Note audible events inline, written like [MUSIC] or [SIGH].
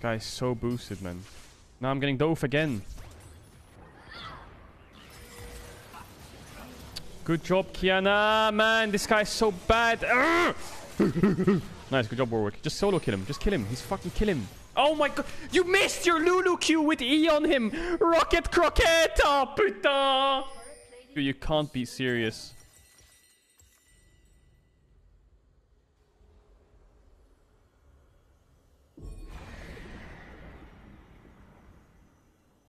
guy's so boosted, man. Now I'm getting doof again. Good job, Qiyana. Man, this guy's so bad. [LAUGHS] nice, good job, Warwick. Just solo kill him. Just kill him. He's fucking kill him. Oh my god. You missed your Lulu Q with E on him. Rocket Croqueta, puta. You can't be serious.